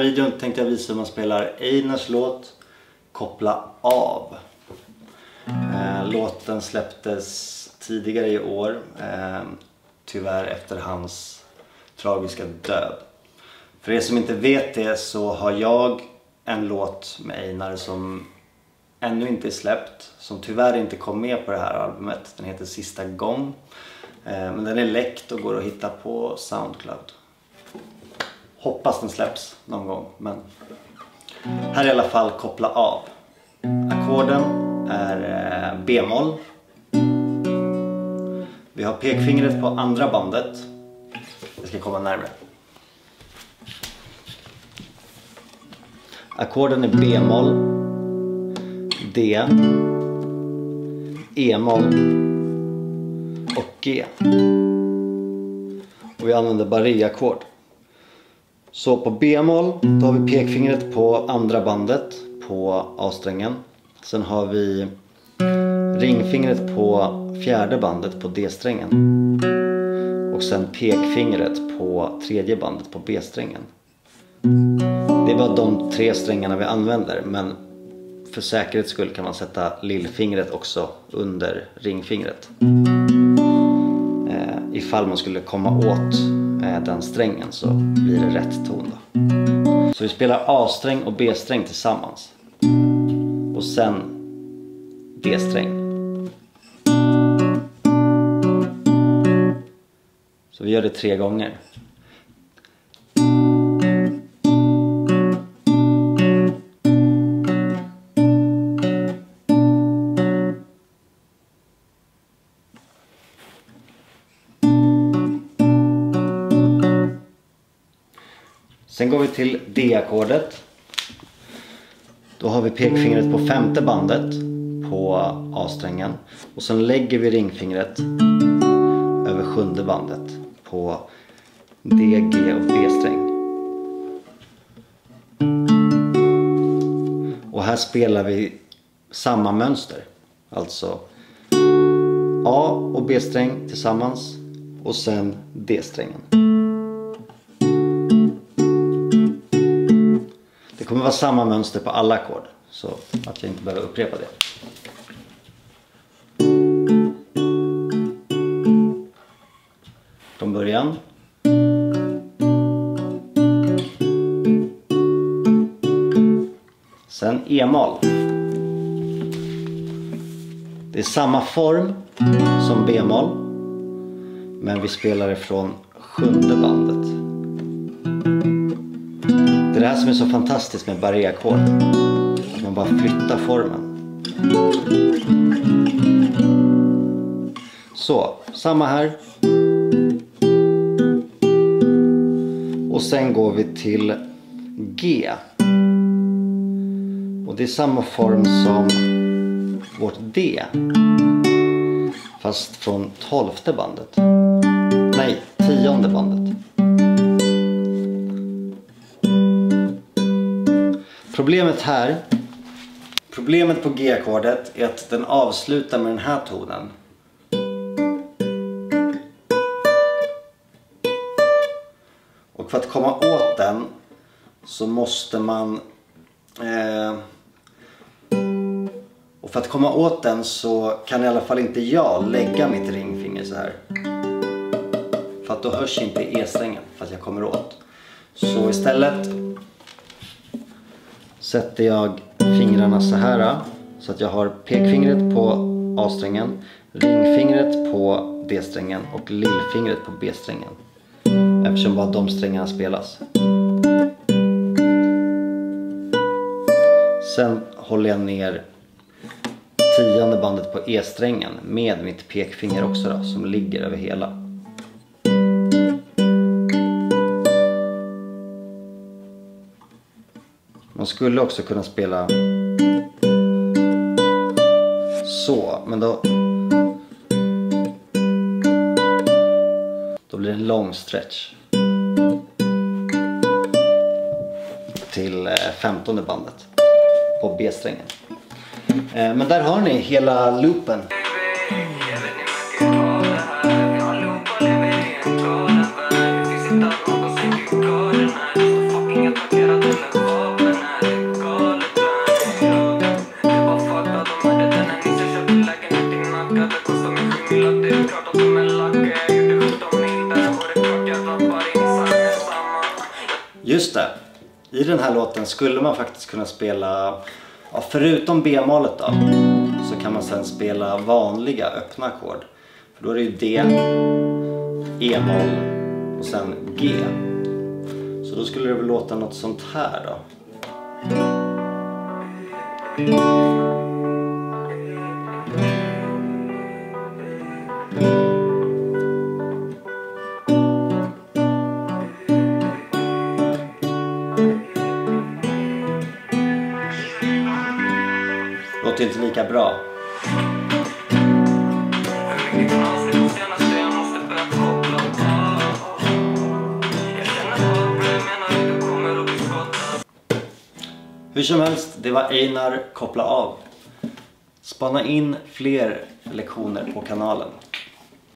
här videon tänkte jag visa hur man spelar Einars låt Koppla av. Eh, låten släpptes tidigare i år, eh, tyvärr efter hans tragiska död. För er som inte vet det så har jag en låt med Einar som ännu inte är släppt, som tyvärr inte kom med på det här albumet. Den heter Sista gång. Eh, men den är läckt och går att hitta på Soundcloud. Hoppas den släpps någon gång. Men här är i alla fall Koppla av. Ackorden är eh, B-moll. Vi har pekfingret på andra bandet. Jag ska komma närmare. Ackorden är B-moll, D, E-moll och G. Och vi använder barré-ackord. Så på B-moll då har vi pekfingret på andra bandet på A-strängen. Sen har vi ringfingret på fjärde bandet på D-strängen. Och sen pekfingret på tredje bandet på B-strängen. Det är bara de tre strängarna vi använder men för säkerhets skull kan man sätta lillfingret också under ringfingret. Eh, ifall man skulle komma åt den strängen så blir det rätt ton då. Så vi spelar A-sträng och B-sträng tillsammans. Och sen D-sträng. Så vi gör det tre gånger. Sen går vi till D-ackordet. Då har vi pekfingret på femte bandet på A-strängen och sen lägger vi ringfingret över sjunde bandet på D, G och B-sträng. Och här spelar vi samma mönster. Alltså A och B-sträng tillsammans och sen D-strängen. Kommer vara samma mönster på alla ackord så att jag inte behöver upprepa det. Från början. Sen E-moll. Det är samma form som B-moll men vi spelar det från sjunde bandet. Det är det här som är så fantastiskt med barréackord. Att man bara flyttar formen. Så, samma här. Och sen går vi till G. Och det är samma form som vårt D. Fast från tolfte bandet. Nej, tionde bandet. Problemet här Problemet på G-ackordet är att den avslutar med den här tonen. Och för att komma åt den så måste man eh, och för att komma åt den så kan i alla fall inte jag lägga mitt ringfinger så här. För att då hörs inte E-strängen för att jag kommer åt. Så istället sätter jag fingrarna så här så att jag har pekfingret på A-strängen, ringfingret på D-strängen och lillfingret på B-strängen. Eftersom bara de strängarna spelas. Sen håller jag ner tionde bandet på E-strängen med mitt pekfinger också då, som ligger över hela. Man skulle också kunna spela så, men då då blir det en lång stretch till eh, femtonde bandet på B-strängen. Eh, men där har ni hela loopen. Det klart att de är lacka Jag gjorde 17 mil där och det är klart jag Just det. I den här låten skulle man faktiskt kunna spela, ja, förutom B-målet då, så kan man sen spela vanliga öppna ackord. För då är det ju D, E-moll och sen G. Så då skulle det väl låta något sånt här då. Låter inte lika bra. Hur som helst, det var Einar Koppla av. Spana in fler lektioner på kanalen.